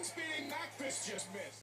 spinning back Macfist just missed.